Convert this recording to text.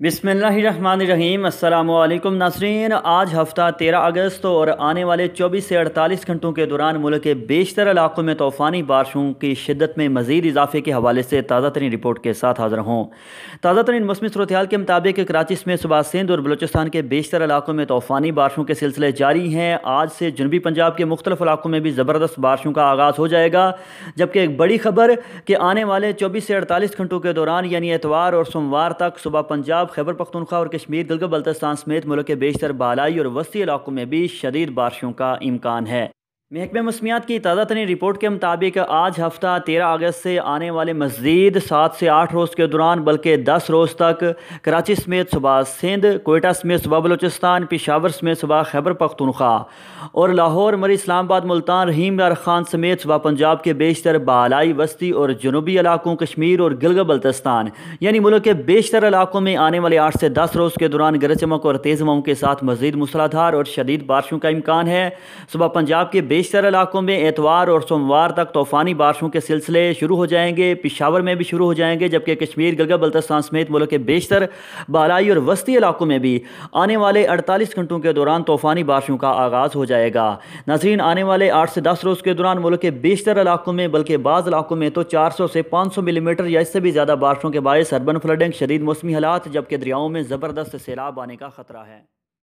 बिसमीम अल्लाम नासरीन। आज हफ़्ता तेरह अगस्त और आने वाले 24 से 48 घंटों के दौरान मुल्क के बेशतर इलाकों में तूफ़ानी बारिशों की शिद्दत में मजीद इजाफे के हवाले से ताज़ा तरीन रिपोर्ट के साथ हाजिर हूँ। ताज़ा तरीन मौसमी सूरत के मुताबिक कराची में सुबह सिंध और बलोचिस्तान के बेशतर इलाकों में तूफ़ानी बारिशों के सिलसिले जारी हैं। आज से जनूबी पंजाब के मुख्तलिफ़ इलाकों में भी ज़बरदस्त बारिशों का आगाज़ हो जाएगा। जबकि एक बड़ी खबर कि आने वाले चौबीस से अड़तालीस घंटों के दौरान यानी एतवार और सोमवार तक सुबह पंजाब खैबर पख्तनख्वा और कश्मीर गलगत बल्तिस्तान समेत मुल्क के बेशतर बालाई और वस्ती इलाकों में भी शदीद बारिशों का इम्कान है। महकमे मौसमियात की ताज़ा तरीन रिपोर्ट के मुताबिक आज हफ़्ता तेरह अगस्त से आने वाले मज़ीद सात से आठ रोज़ के दौरान, बल्कि दस रोज़ तक कराची समेत सुबह सिंध, कोयटा समेत सुबह बलोचिस्तान, पिशावर समेत सुबह खैबर पख्तनख्वा और लाहौर, मरी इस्लामाबाद, मुल्तान, रहीम यार खान समेत सुबह पंजाब के बेशतर बालाई, वस्ती और जनूबी इलाकों, कश्मीर और गिलगत बल्तस्तान, यानी मुल्क के बेशतर इलाकों में आने वाले आठ से दस रोज़ के दौरान गरज चमक और तेज़ हवाओं के साथ मजीद मूसलाधार और शदीद बारिशों का इम्कान है। सुबह पंजाब के बेशतर इलाकों में एतवार और सोमवार तक तूफ़ानी बारिशों के सिलसिले शुरू हो जाएँगे, पिशावर में भी शुरू हो जाएँगे, जबकि कश्मीर गलगा बल्तिस्तान समेत मुल्क के बेशतर बालाई और वस्ती इलाकों में भी आने वाले अड़तालीस घंटों के दौरान तूफ़ानी बारिशों का आगाज़ हो जाएगा। नाजरीन, आने वाले आठ से दस रोज़ के दौरान मुल्क के बेशतर इलाकों में, बल्कि बाज़ इलाकों में तो चार सौ से पाँच सौ मिलीमीटर या इससे भी ज़्यादा बारिशों के बायस अर्बन फ्लडिंग, शदीद मौसमी हालात, जबकि दरियाओं में ज़बरदस्त सैलाब आने का खतरा है।